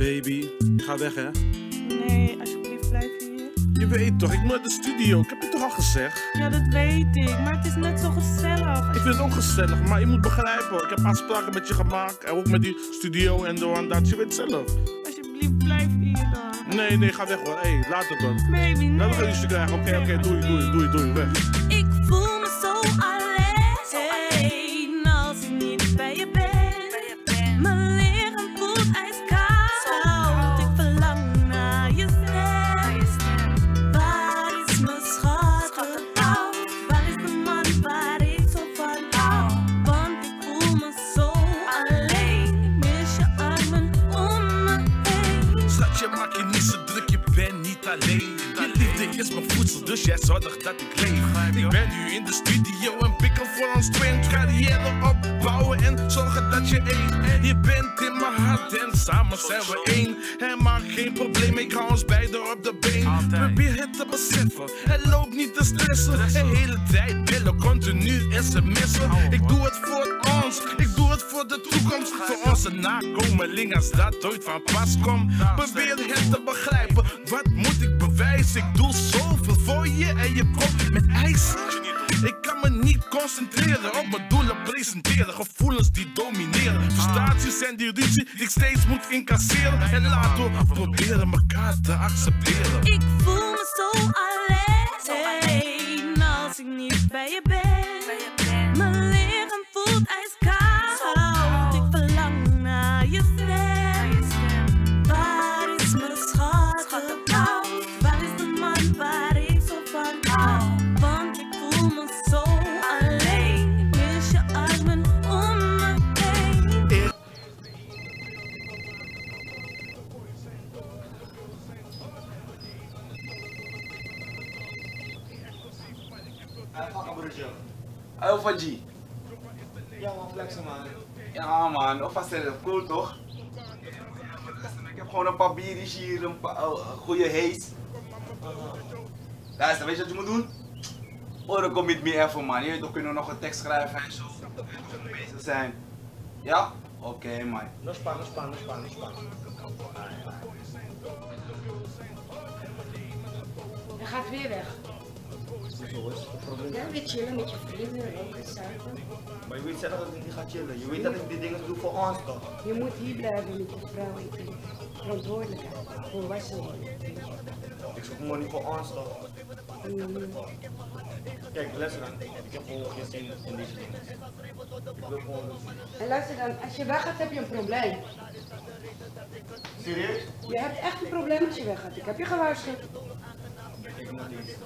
Baby, ik ga weg, hè? Nee, alsjeblieft blijf hier. Je weet toch, ik moet de studio. Ik heb je toch al gezegd? Ja, dat weet ik, maar het is net zo gezellig. Ik vind het ook gezellig, maar je moet begrijpen. Ik heb afspraken met je gemaakt. En ook met die studio en door en dat. Je weet zelf. Alsjeblieft blijf hier dan. Nee, nee, ga weg hoor. Hé, hey, laat het dan. Baby, nee. Laat me geen te krijgen. Oké, oké, doei, doei, doei, doei, weg. Dus jij zorgt dat ik leef. Ik ben nu in de studio en pikken voor ons twin. Carrière opbouwen en zorgen dat je eet. Je bent in mijn hart en samen zijn we één. En maak geen probleem, ik hou ons beiden op de been. Probeer het te beseffen, het loopt niet te stressen. De hele tijd bellen, continu sms'en. Ik doe het voor ons, ik doe het voor de toekomst. Voor onze nakomelingen als dat ooit van pas komt. Probeer het te begrijpen, wat moet ik bewijzen? Ik doe zoveel voor je en je komt met ijs. Ik kan me niet concentreren op mijn doelen presenteren. Gevoelens die domineren. Frustraties en die ruzie die ik steeds moet incasseren. En laten we proberen elkaar te accepteren. Ik voel me zo alleen als ik niet bij je ben. Mijn lichaam voelt ijskoud. Gewoon een paar biertjes hier, een, paar, oh, een goede hees. Luister, weet je wat je moet doen? Oren kom met me even man, je weet toch, kunnen we nog een tekst schrijven en zo. En we bezig zijn. Ja? Oké man. No span, no span, no span, no span. Hij gaat weer weg. Zo is het probleem. Ja, weer chillen met je vrienden en ook zuipen. Maar je weet zelf dat ik niet ga chillen. Je weet dat ik die dingen doe voor ons toch? Je moet hier blijven met je vrouw en. Verantwoordelijkheid. Volwassen worden. Ik zoek gewoon niet voor ons toch? Mm. Kijk, luister dan. Ik heb gewoon geen zin in deze dingen. Ik wil gewoon ruzie. En luister dan, als je weggaat heb je een probleem. Serieus? Je hebt echt een probleem als je weggaat. Ik heb je gewaarschuwd. Ik moet niet.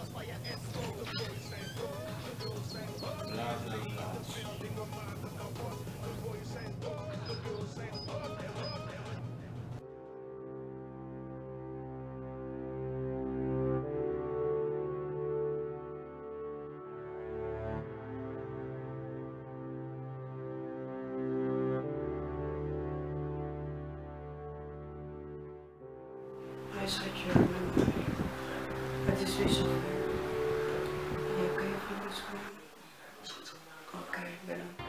Hij schatje. Het is weer zo. Ben je oké, vrienden? Is goed? Oké, bedankt. Eerlijk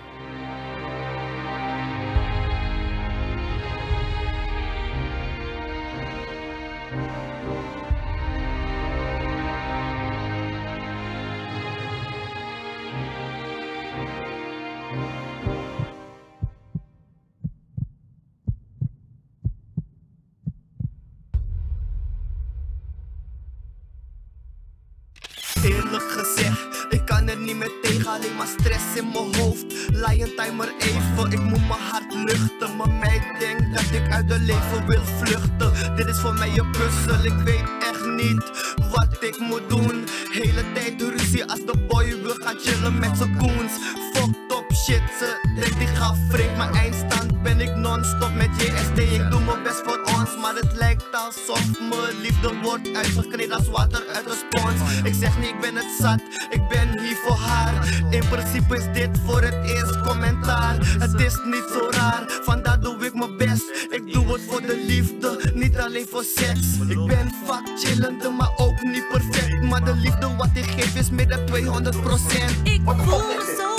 alleen maar stress in mijn hoofd. Lion timer even, ik moet mijn hart luchten. Mijn meid denkt dat ik uit het leven wil vluchten. Dit is voor mij een puzzel, ik weet echt niet wat ik moet doen. Hele tijd ruzie als de boy wil gaan chillen met z'n goons. Fucked up shit, ze denkt ik ga vreemd. Mijn eindstand ben ik non-stop met JSD. Ik doe mijn best voor ons, maar het lijkt alsof mijn liefde wordt uitgekneed als water uit een spons. Ik zeg niet, ik ben het zat, ik ben hier. In principe is dit voor het eerst commentaar. Het is niet zo raar, vandaar doe ik mijn best. Ik doe het voor de liefde, niet alleen voor seks. Ik ben vaak chillende, maar ook niet perfect. Maar de liefde wat ik geef is meer dan 200% Ik voel zo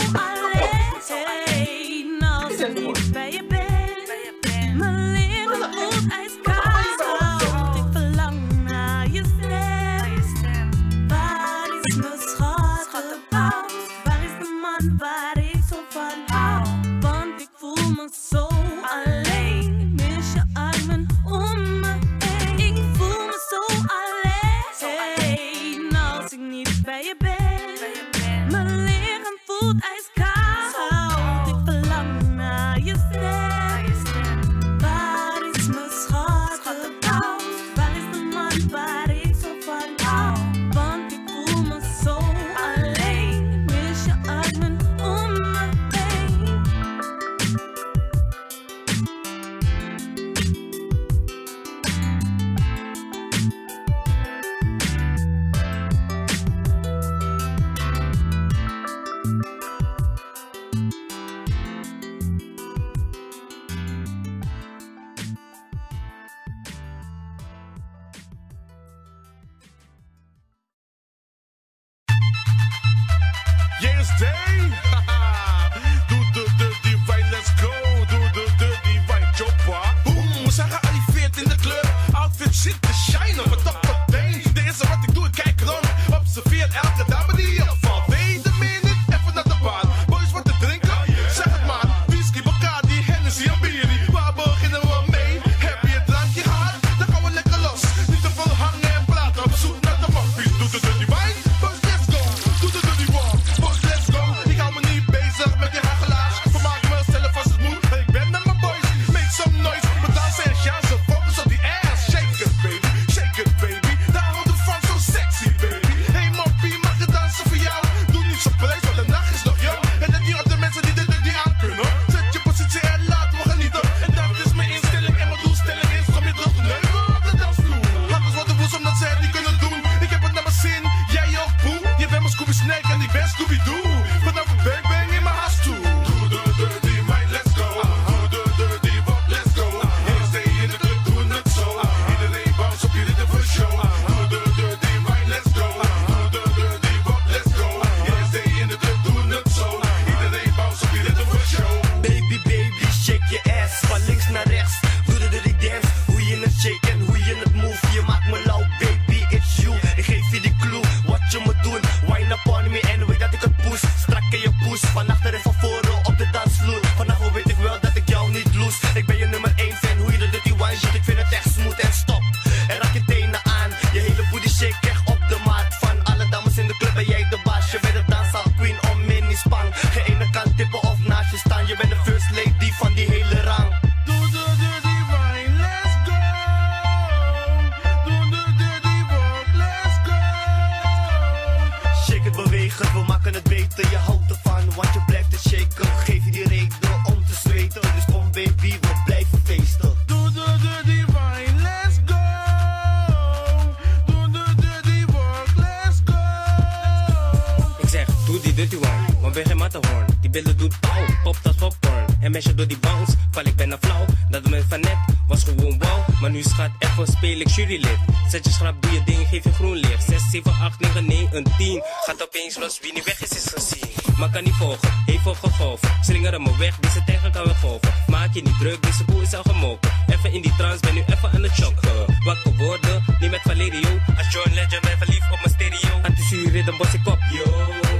Maak je niet druk, dus deze boel is al gemak. Even in die trance, ben nu even aan het wat Wakke woorden, niet met Valerio. Als join legend, maar even lief op mijn stereo. Anticire the kop. Yo,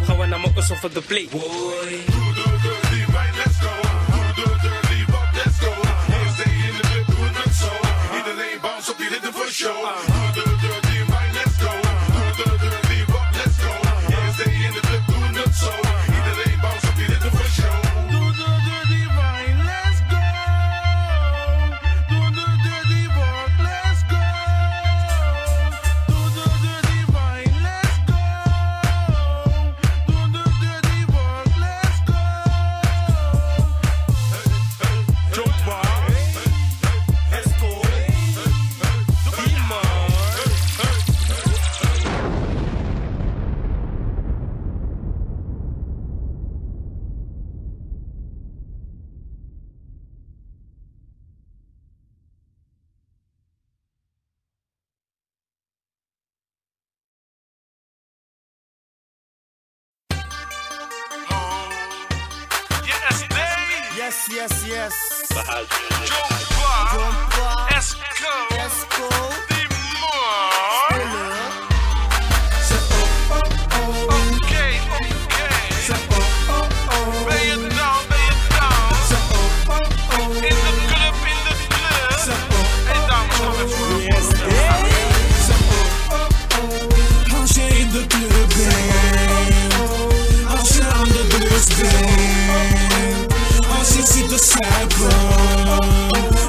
Gaan we naar mokken mockers of de play. Ooi. Doe the devi, let's go. Do the deviate, let's go. Every stay in the big do not zoom. Iedereen bounce op die redden for show.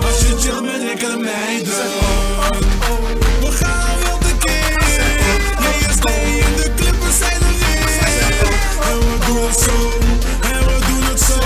Als je chill met lekker meiden We gaan wel de keer JSD in de clippers zijn er weer En we doen het zo En we doen het zo.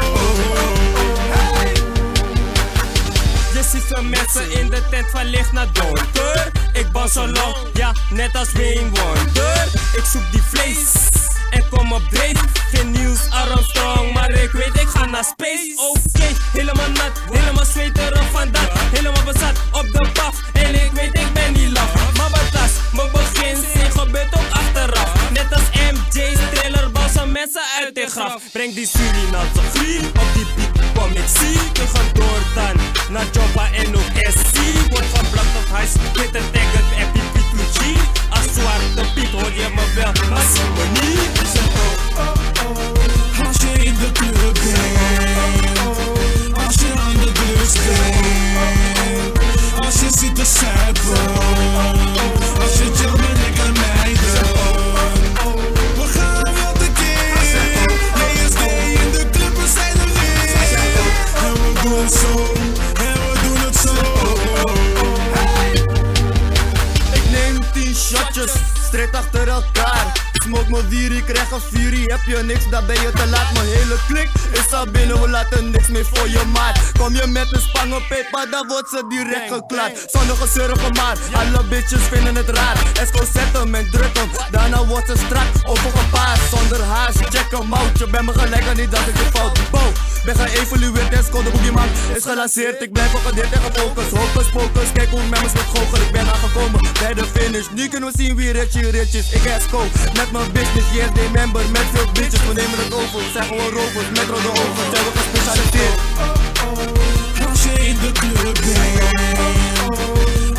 Je ziet veel mensen in de tent van licht naar donker Ik ben zo lang, ja net als Wayne Wonder Ik zoek die vlees en kom op dreef. Geen nieuws Armstrong, maar ik weet ik ga naar space. Oké, okay. helemaal nat, helemaal zweterig van dat. Helemaal bezat op de paf en ik weet ik ben niet laf. Maar wat tas, mijn begin zit gebeurt ook achteraf. Net als MJ's trailer bouwen mensen uit de graf. Breng die Surinaamse vriend op die beat, kom ik zie. We gaan door dan naar Choppa en ook SC. Wordt geblakt op huis, witte taggen, FPP2G. Als zwarte piet hoor je me wel, maar als je zit elkaar. Smoke mijn wier, ik krijg een fury. Heb je niks, dan ben je te laat. Mijn hele klik is al binnen, we laten niks meer voor je maat. Kom je met een spangen peper, dan wordt ze direct geklaard. Zonder gezurgen maar, alle bitches vinden het raar. Esco zet hem en druk hem, daarna wordt ze strak overgepaard. Zonder haast, check een moutje, ben me gelijk en niet dat ik je fout Bo, ben geëvalueerd en score de boogieman is gelanceerd. Ik blijf gedeerd en gefocust, hocus pocus. Kijk hoe met goochel, ik ben aangekomen bij de finish. Nu kunnen we zien wie Richie Rich is. Ik Esco, met mijn business, yes, they member. Met veel bitches, we nemen het over. Zijn gewoon rovers, met rode ogen, zijn we gespecialiseerd. Als je in de club bent,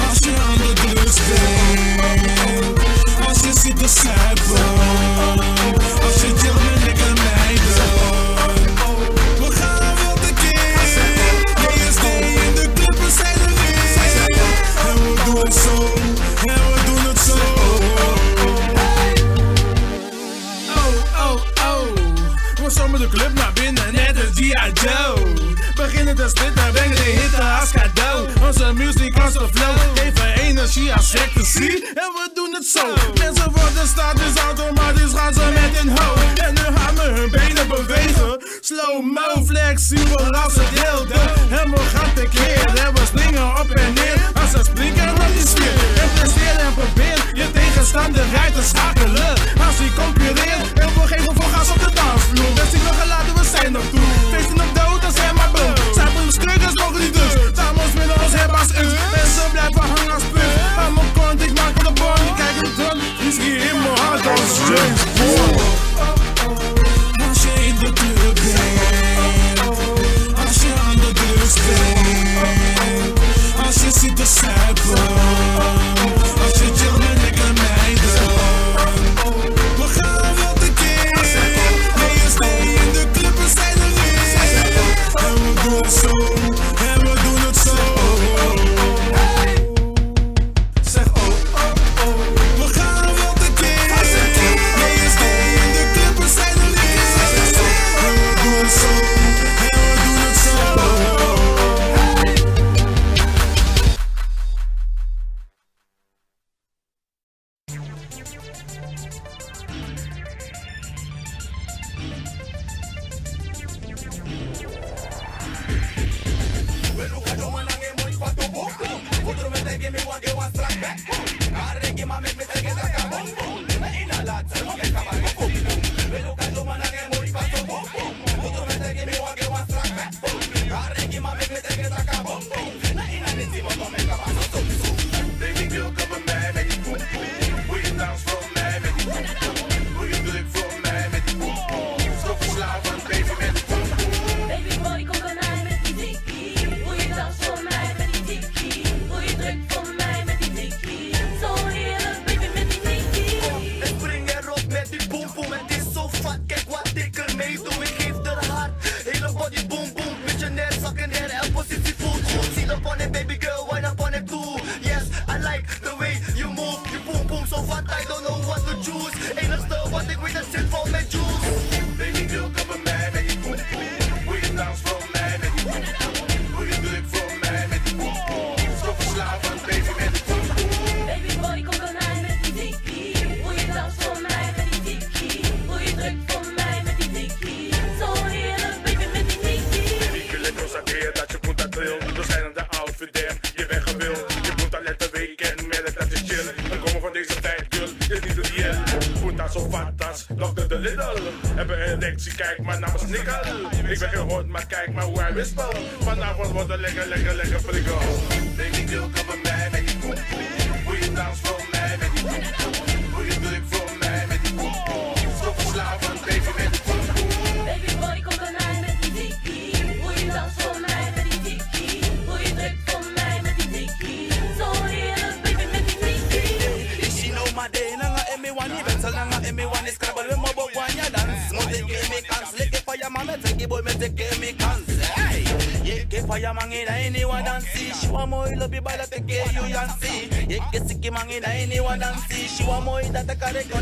als je aan de drugs bent, als je zit te suipen, als je chill met lekker meiden. We de club naar binnen, net als G.I. Joe. Beginnen te spitten, brengen de hitte als cadeau. Onze muziek, onze flow, geven energie als ecstasy. En we doen het zo. Mensen worden statisch, automatisch gaan ze met een ho. En nu gaan we hun benen bewegen. Slow-mo, flexibel als het deelde. We gaan tekeer, en we springen op en neer. Als ze springen, dan die sfeer. En presteer en probeer je tegenstander uit te schakelen. Als hij concurreert, en we geven op de dansvloer. We zien we gelaten, we zijn op toe. Feesten op dood, dat zijn maar boom. Zijn voor de skruggers, mogen niet dus. Dames willen ons hebben als us. Mensen blijven hangen als pus. Aan mijn kont, ik maak de bom. Kijk het dan, is hier in mijn hart als James En kijk maar hoe hij wispelt. Vanavond wordt het lekker, lekker, lekker prikkel. In anyone and see. She want more that I can go day day.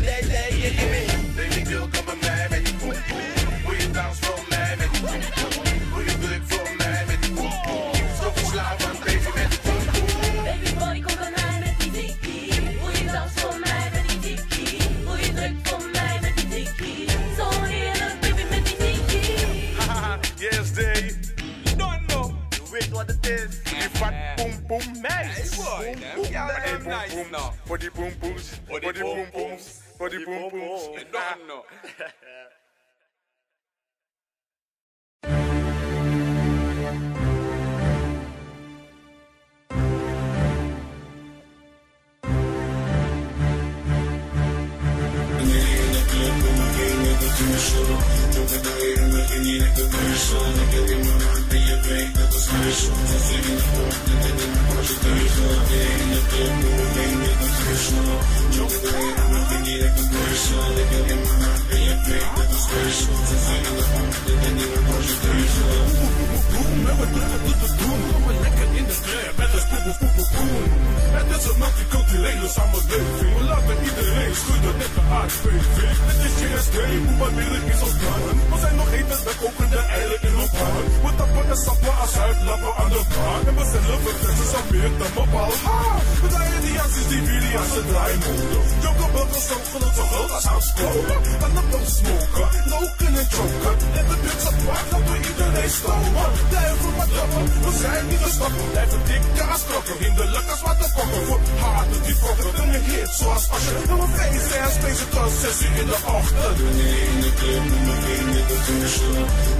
Het is JSD, hoe maar lelijk is ons plannen. We zijn nog eten met kokende eilen in pannen. We tappen en sappen als uitlappen aan de baan. En we zelf verversen zo meer dan bepaald. Ha! We draaien die die jullie als ze draaimolen. Jonge burgers zo geluk zo groot als aanspolen. Aan de boom smoken, roken en choken. En de drugs apart, laten we iedereen stomen. Blijven maar trappen, we zijn niet gestappen. Blijven dikke als krokken, hinderlijk als wat de kokken. Voor haten die fokken, een hit zoals als je. En we feesten en spelen tot 6 uur in de ochtend.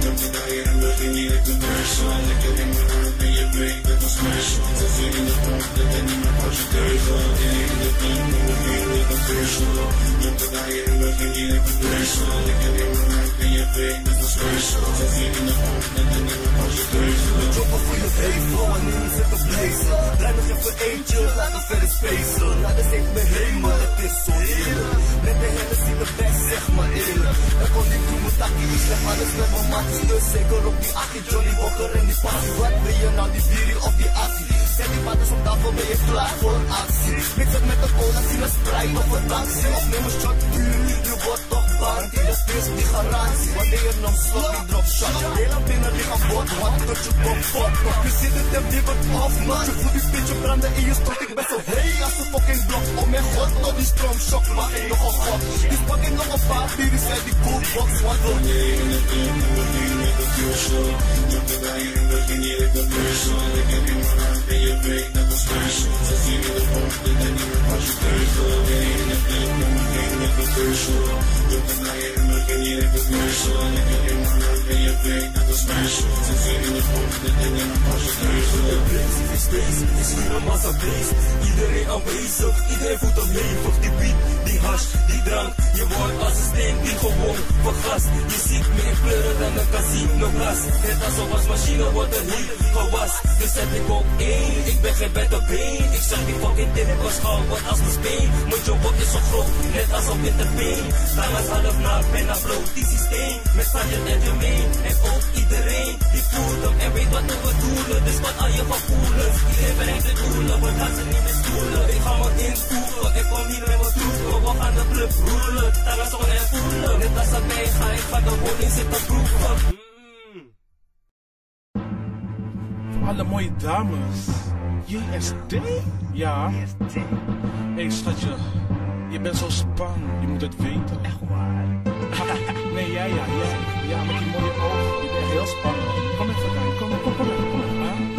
Droppen voor je feeling that they need a commercial Like a name would never be a break that was special It's a feeling of hope that they need a bunch of terrible They need the pain, no a personal Not that I hear they need a commercial Like a that was a feeling they need a bunch of terrible The drop of a fairy a safe behavior, like this so op die akkie, Johnny Walker en die passie. Wat wil je nou, die of die actie? Zet die patas op tafel, ben je klaar voor een. Mix het met de cola, zie een sprite of een taxi. Of neem een shot puur, je wordt toch bang. Die is die garantie, wanneer je nog slot, drop shot. Heel aan binnen lichaam wordt wat, tot je kop pot. Je ziet het en die wordt off, man. Je voelt die pitje branden in je strot, ik ben zo hey als een fucking blok. Oh mijn god, tot die stroomshock, mag ik nog een god. Dus pak ik nog een paar bieries uit die coolbox, wat wil je? Iedereen aanwezig, iedereen voelt hem hevig. Die beat, die hash, die drank. Je wordt als een steen die gewoon vergast. Je ziet me in kleuren dan een casino glas. Net als een wasmachine wordt er hier gewas. Dus zet ik ook één, ik ben geen been. Ik zeg die fucking dit was gauw, wat als mijn speen. Mijn job is zo groot, net als op winterbeen. Lang als half naar bijna bloot, die systeem. Met Sergeant en Jermaine, en ook iedereen. Die voelt hem en weet wat we bedoelen. Dus wat al je gevoelens, iedereen bereikt de doelen. Gaan ze niet meer stoelen. Ik ga me invoeren, ik kom hier met mijn troepen. We gaan de club roelen, daar is gewoon en voelen. Net als dat mij ga, ik ga de woning zitten proeven. Voor alle mooie dames. JSD? Ja. Hé hey, schatje, je bent zo spang, je moet het weten. Echt waar? nee, ja, ja, ja. Ja, met die mooie ogen, je bent heel spannend. Kom even kijken, kom, kom, kom, kom, kom.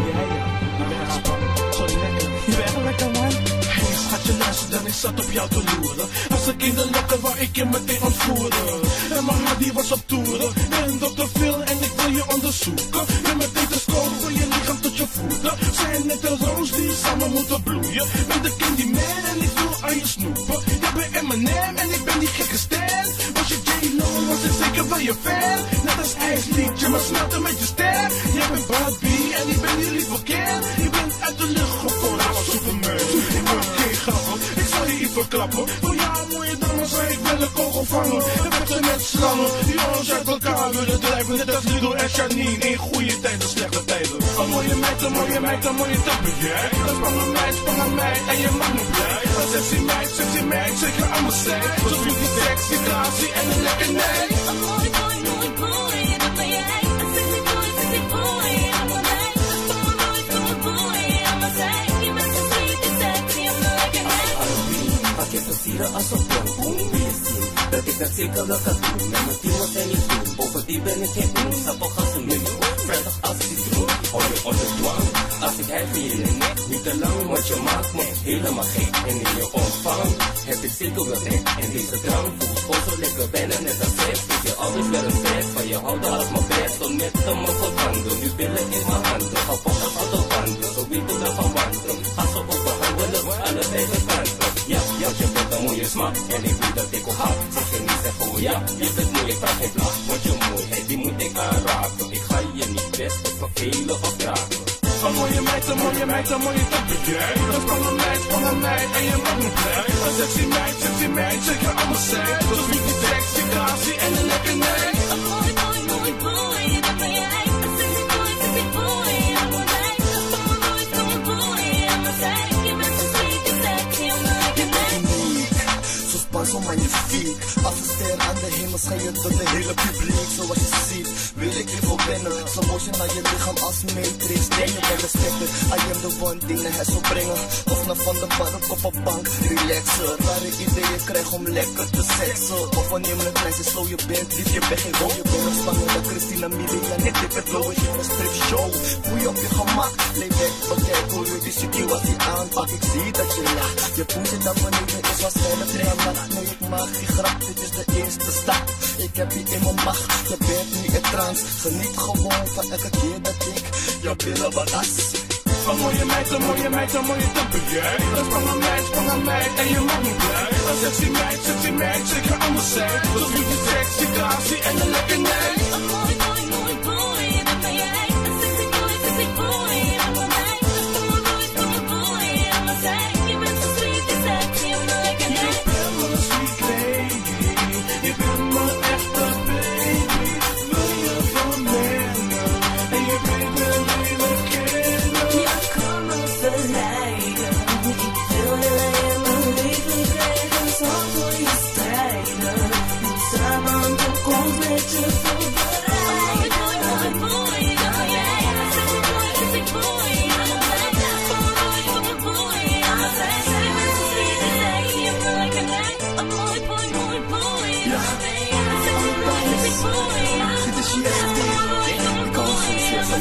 Ja, ja, je bent echt spannend. Sorry, lekker. Je bent echt lekker, man. Hey, schatje, luister dan, ik zat op jou te loeren. Als ik in de lokken waar ik je meteen ontvoerde. En haar die was op toeren. En dokter Phil en ik wil je onderzoeken. Met mijn stethoscoop voor je lichaam tot je voeten. Zijn net een roos die samen moeten bloeien. Ben de Candyman en ik wil aan je snoepen. Jij bent Eminem en ik ben die gekke ster. Was je J-Lo, was ik zeker van je fan. Net als ijsliedje, maar smelten met je ster. Jij bent Barbie en ik ben die lieve ker. Je bent uit de lucht gevallen als Superman. Ik ben geen grappen, ik zal je iets verklappen. Voor jou mooie dames zou ik wel een kogel vangen. En met ze net slangen, die jongens uit elkaar willen drijven, net als Ludo en Janine. In goede tijden, slechte tijden. Een mooie meid, een mooie meid, een mooie tap ben jij. Een spannende meid, spannende meid, en je mag me blij. Een sexy meid, sexy meid, zeker aan mijn zij. Zo vindt die sexy, gratie en een lekker nee. Pak je versieren als op jou, hoe wil je zien Dat ik dat zeker wel kan doen, met mijn team wat en ik doen Bovendien ben ik geen doen, sappel gas een miljoen Vrijdag als citroen, hou je onder dwang Als ik hij in je nek, niet te lang Want je maakt me En in je omvang heb ik zeker wel trek En deze drank voelt gewoon zo lekker bijna net als seks Ik je altijd wel een vet, van je houden als mijn best Om met de mokkelbanden, nu billen in mijn handen Ga autobanden, zo weet ik wel van wandelen Als ze een mooie smaak en ik weet dat ik ook hap. Zeg je niet zeg oh ja, je bent mooi, ik vraag geen vlag. Want je mooiheid, die moet ik aanraken. Ik ga je niet best vervelen of kraken. Een mooie meid, een mooie meid, een mooie tap ben jij. Een meid, spannende meid, en je mag me blij. Een sexy meid, sexy meid, zeker aan mijn zij. Zo vindt die sexy, gratie en een lekker nee. De hemel schijnt door de hele publiek Zoals je ziet, wil ik even binnen Zo motion naar je lichaam als matrix Neem je bij de stekker, I am the one die naar het zal brengen. Of naar van de bank op een bank, relaxen. Rare ideeën krijg om lekker te seksen. Of wanneer mijn meisje slow je bent, lief je bent geen rol Je bent nog dan Christina Milian Net ik het low, je een strip show. Voel je op je gemak, leef weg, bekijk hoe je die situatie aanpakt Ik zie dat je lacht, je poesje naar beneden is waarschijnlijk remmen Nee, ik maak geen grap, dit is de eerste Ik heb je in mijn macht, je bent nu in trance Geniet gewoon van elke keer dat ik je billen belas Een mooie meid, een mooie meid, een mooie tap ben jij. Een spannende meid, spannende meid, en je mag me blij. Een sexy meid, sexy meid, zeker aan mijn zij. Zo vindt die sexy, gratie en een lekker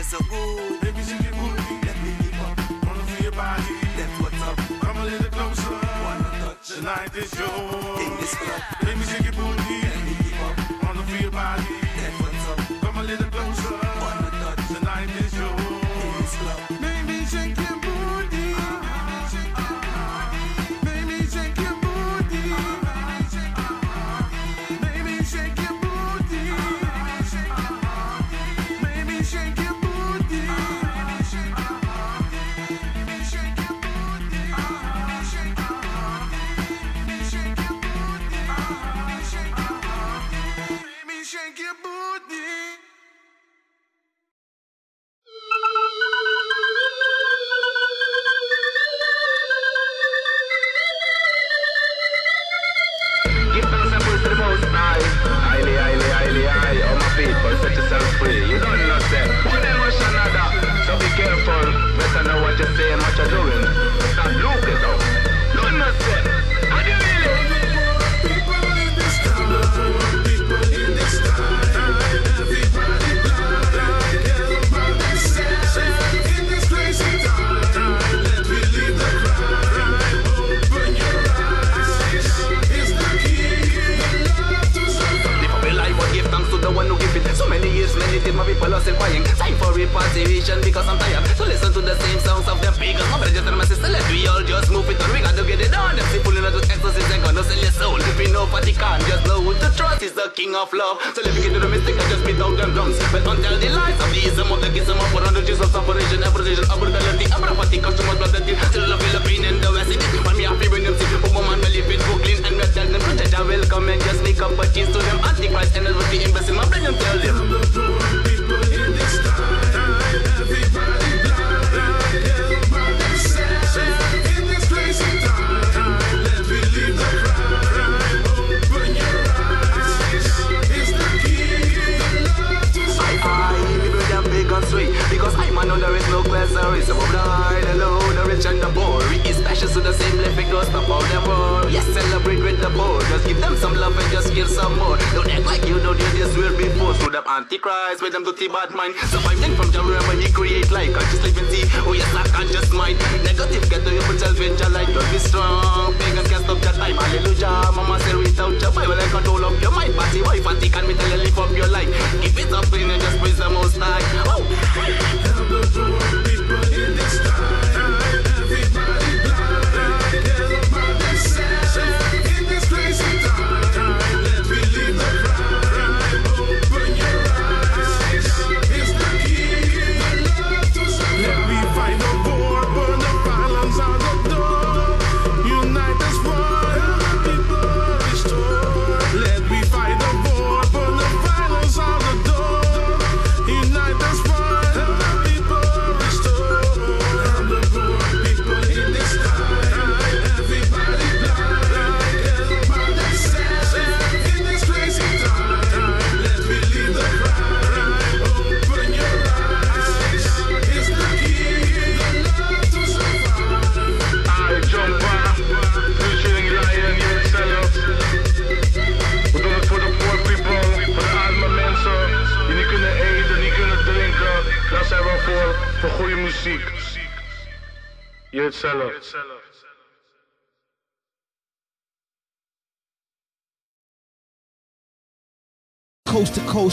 taste so good. Baby, she get moody. Let me keep up. Wanna feel your body. That's what's up. Come a little closer. Wanna touch. Tonight is yours. In this club. Baby, she get moody. Let me keep up. Wanna feel your body.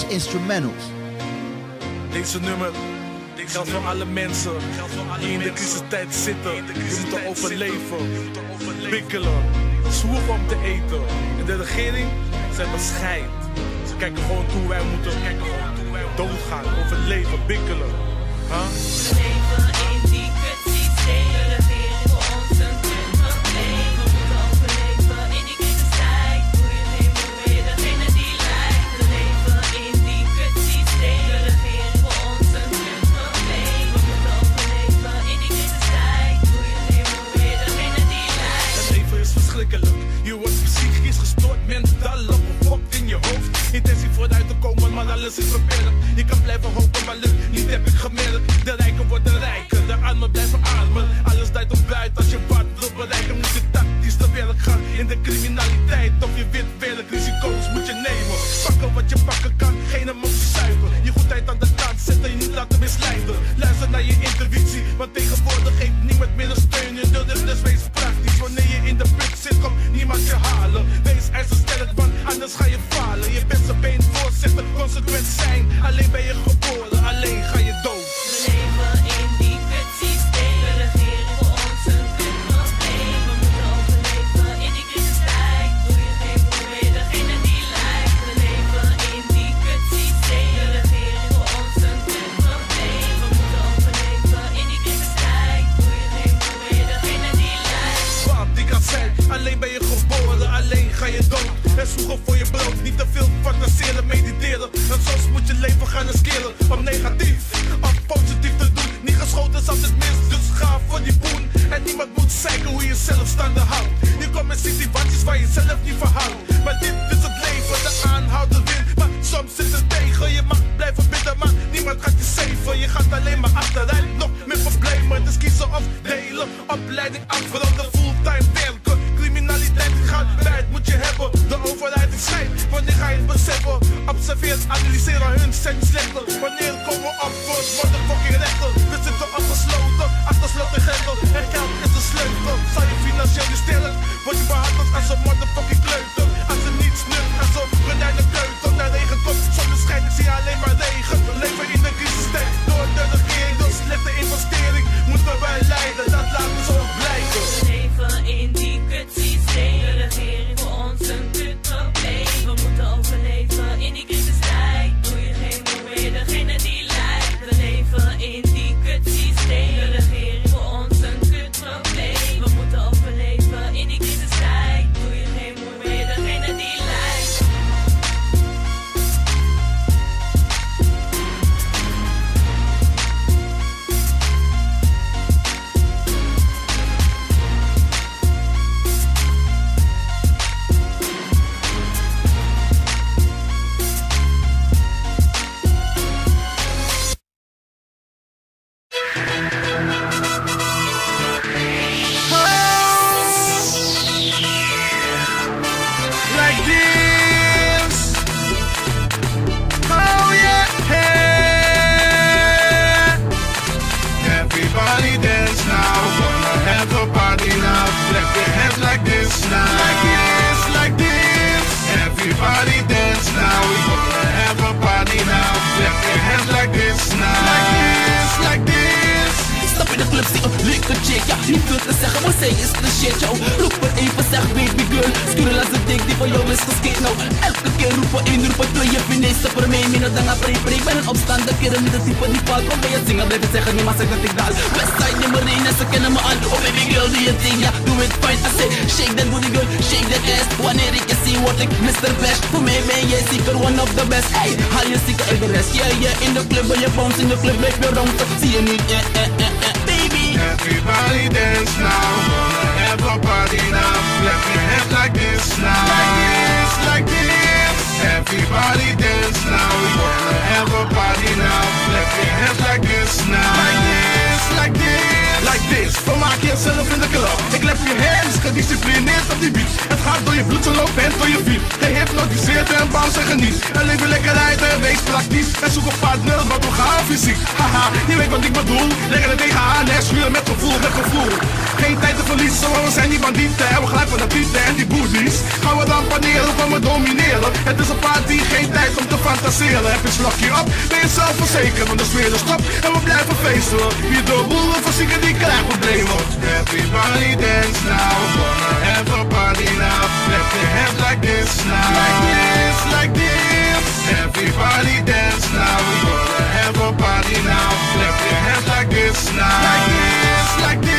instrumentals. Deze nummer Deze geldt voor alle mensen die in de crisistijd zitten. Je moet overleven, wikkelen, zwoef om te eten. En de regering zijn bescheid. Ze kijken gewoon toe wij moeten kijken gewoon toe wij doodgaan, overleven, wikkelen. Huh? vooruit te komen, maar alles is proberen. Je kan blijven yes, yeah, yeah. In the club, when you bounce in the club, make me round. See you need, yeah, yeah, yeah, yeah, baby. Everybody dance now. Everybody now. Let me head like this now. Like this, like this. Everybody dance now. Everybody now. Let me head like this now. Like this. like this. We maken jezelf in de club. Ik leg je hands, gedisciplineerd op die beat. Het gaat door je bloed, ze en door je viep. Gehypnotiseerd en bouw en geniet. En leven lekker lekkerheid en wees praktisch. En zoek een partner, want we gaan fysiek. Haha, je weet wat ik bedoel. Lekker er haar en schuren met gevoel, met gevoel. Geen tijd te verliezen, want we zijn die bandieten. En we glijpen van de tieten en die boezies. Gaan we dan paneren, gaan we domineren. Het is een party, geen tijd om te fantaseren. Heb je op, ben je zelf verzekerd, want de sfeer is top. En we blijven feesten. Wie de boel, we zieken die clap and play. Everybody dance now, gonna have a party now. Let your hands like this now, like this, like this. Everybody dance now, gonna have a party now. Let your hands like this now, like this, like this.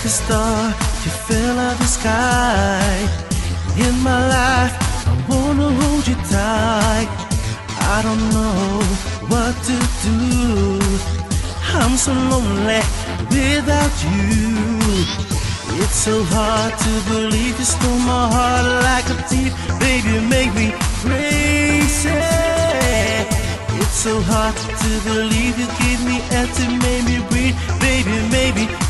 Like a star, you fell out the sky. In my life, I wanna hold you tight. I don't know what to do. I'm so lonely without you. It's so hard to believe you stole my heart like a thief. Baby, you make me crazy. It's so hard to believe you gave me air to make me breathe. Baby, you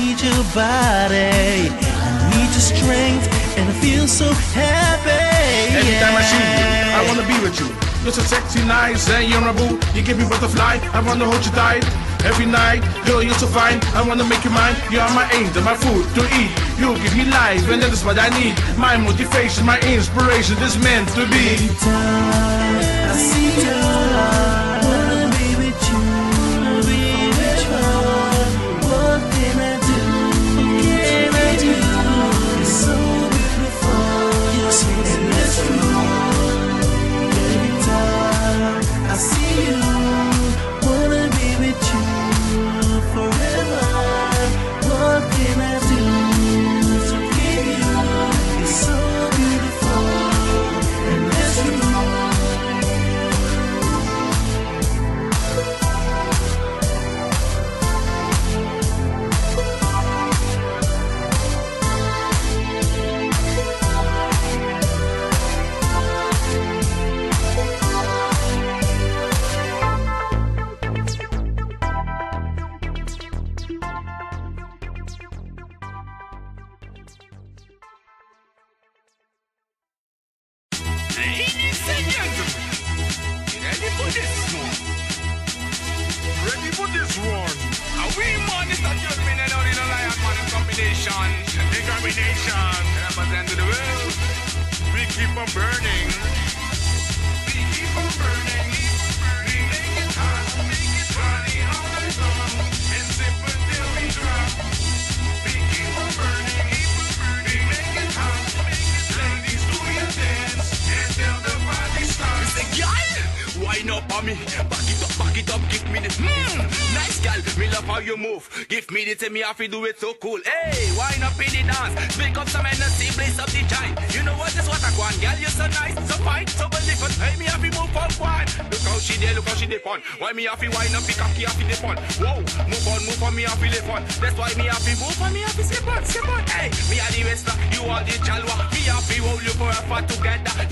your body, I need your strength, and I feel so happy. Every time I see you, I wanna be with you. You're so sexy, nice, and you're a boo. You give me butterfly, I wanna hold you tight. Every night, girl, you're so fine. I wanna make you mine. You are my angel, my food to eat. You give me life, and that is what I need. My motivation, my inspiration is meant to be. Every time I see you, wanna give me tell to do it so cool. Hey, wine up in the dance, pick up some energy, blaze up the time. You know what? That's what I want, girl. You're so nice, so fine, so different. Hey, me have to move on, one. Look how she there, look how she dip on. Why me have to wine up, pick up, have to dip on. Whoa, move on, move on, me have to live on. That's why me have to move on, me have to slip on, slip on. Hey, me are the wrestler, you are the jalwa. Me have to hold you forever together.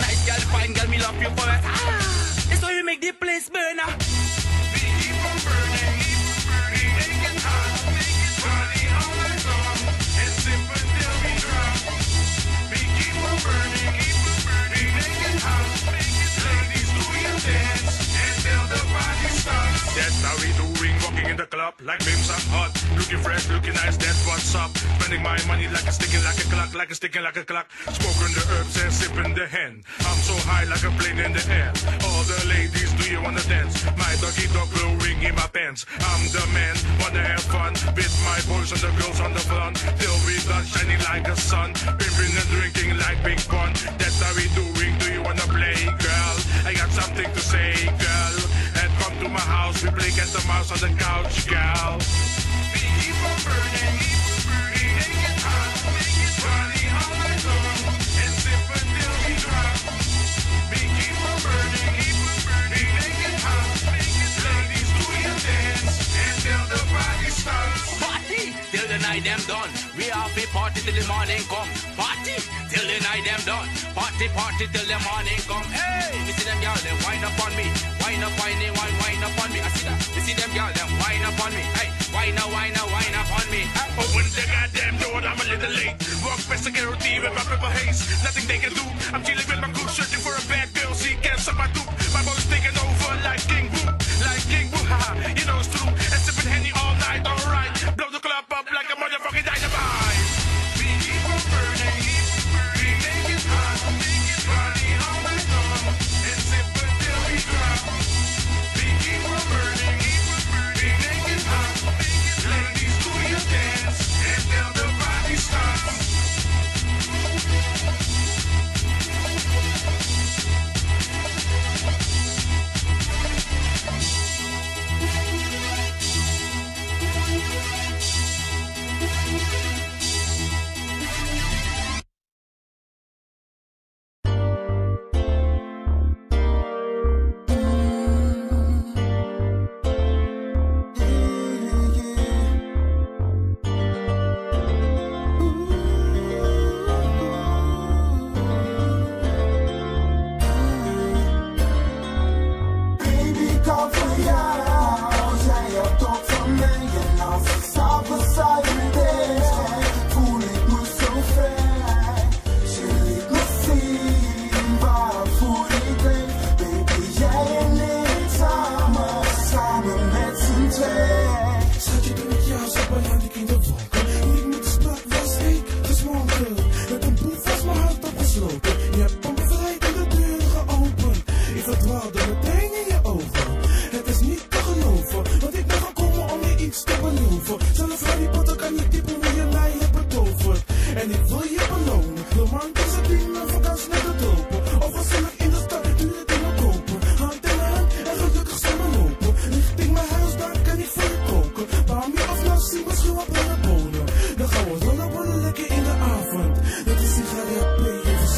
The club like mims are hot, looking fresh, looking nice. That's what's up. Spending my money like it's sticking like a clock, like it's sticking like a clock. Smoking the herbs and sipping the hen. I'm so high like a plane in the air. All the ladies, do you wanna dance? My doggy dog will ring in my pants. I'm the man, wanna have fun with my boys and the girls on the front. Till we done shining like a sun, pimping and drinking like big fun. That's how we doing. Do you wanna play, girl? I got something to say, girl. And to my house, we play cat the mouse on the couch, gal. We keep on burning, night them done. We have a party till the morning come. Party till the night them done. Party party till the morning come. Hey, me see them girl them wind up on me, wind up, wind it, wind, wind up on me. I see that. Me see them girl them wind up on me. Hey, wind up, wind up, wind up on me. Hey. Open the goddamn door, I'm a little late. Walk past security with my purple haze. Nothing they can do. I'm chilling with my crew, searching for a bad girl. See, can't suck my dupe. My boy's taking over like King Boo, like King Boo. Haha, you know it's true. And sipping Henny all night, alright. Blow the club up like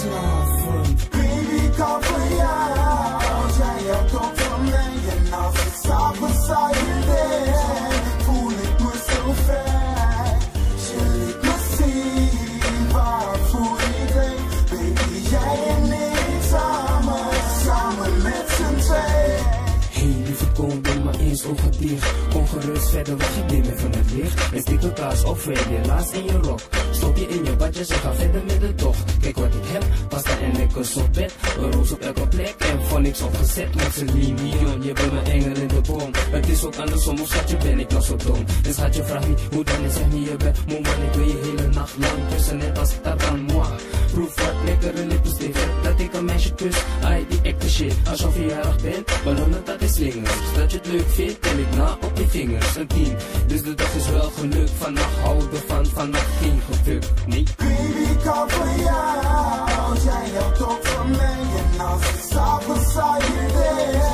Baby, ik ga voor jou. Zij hebt ook van mij. En als ik s'avonds aan voel ik me zo ver. Je liet me zien. Waarvoor ik denk dat jij en ik samen, samen met zijn twee. Hey, lieve, kom, maar eens over het gerust verder, wat je doet laatst op Friday, laatst in je rok. Stop je in je badjes en ga verder met de tocht. Kijk wat ik heb, pasta en lekkers op bed. Een roos op elke plek en voor niks opgezet. Met z'n Dion, je bent mijn engel in de boom. Het is ook andersom, of schatje ben ik nog zo dom. Dus schatje vraag niet hoe dan is, zeg niet je bent moe, man. Ik wil je hele nacht lang tussen net als Tarzan, moi. Proef wat lekkere lippenstift, dat ik een meisje kus. Ai, die echte shit, alsof je jarig bent. Ballonnen, dat is slingers. Dat je het leuk vindt, tel ik na op je vingers. Een tien, dus de dag is wel gelukt. Vannacht houden van, vannacht geen geluk. Nee. Baby, ik hou van jou. Jij houdt ook van mij. En als ik s'avonds aan je denk,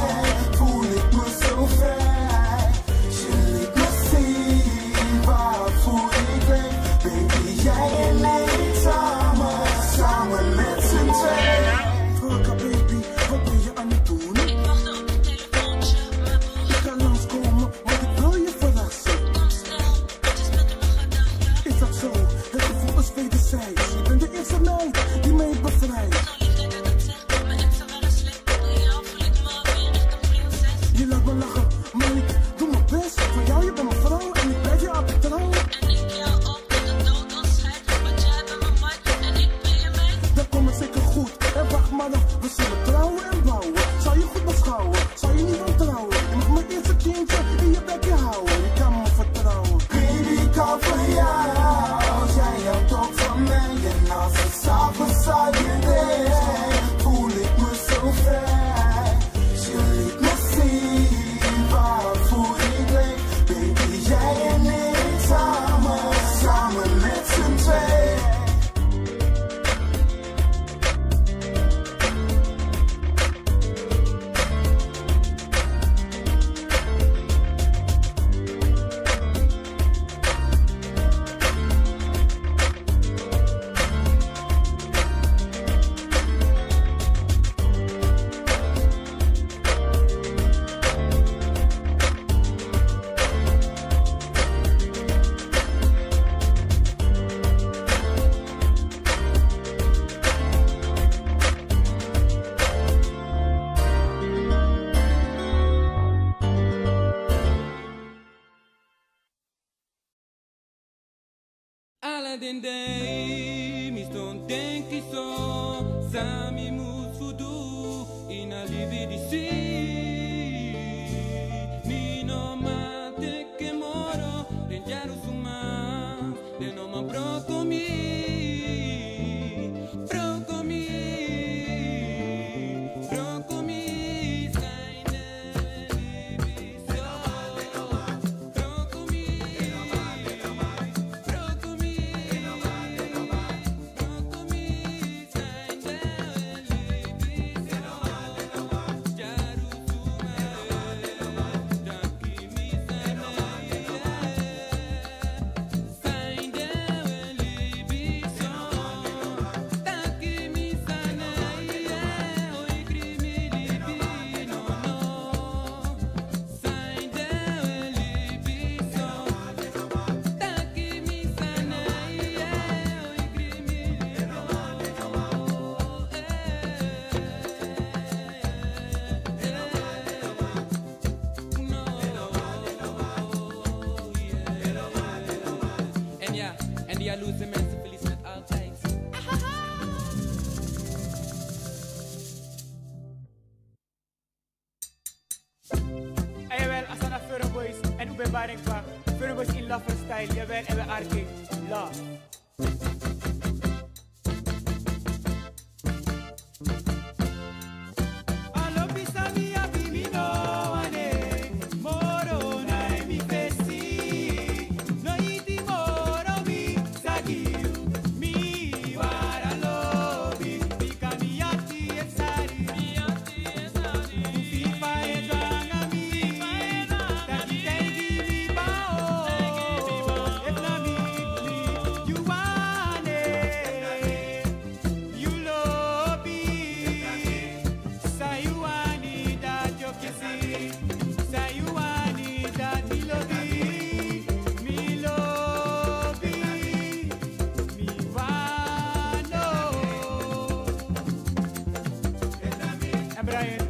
Brian.